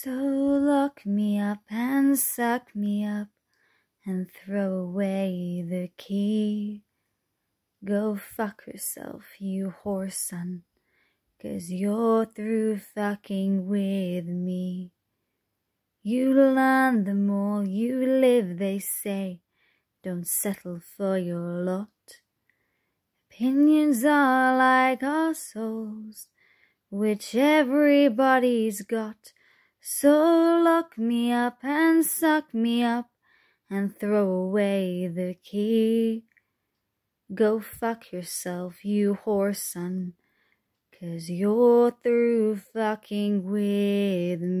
So lock me up and suck me up and throw away the key. Go fuck yourself, you whore son, cause you're through fucking with me. You learn the more you live, they say, don't settle for your lot. Opinions are like our souls, which everybody's got. So lock me up and suck me up and throw away the key. Go fuck yourself, you whore son, cause you're through fucking with me.